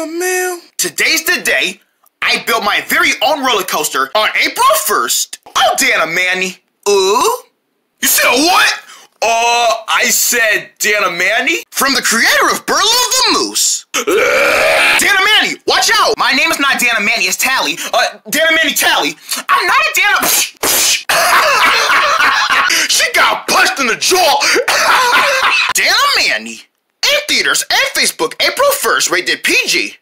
a meal? Today's the day I built my very own roller coaster on April 1st. Oh, Danamanny. Ooh? You said what? Uh, I said Danamanny? From the creator of Burlo the Moose. Dana Manny, watch out! My name is not Danamanny, it's Tally. Uh, Danamanny Tally. I'm not a Dana. she got punched in the jaw. Dana Manny. In theaters and Facebook, April 1st, rated PG.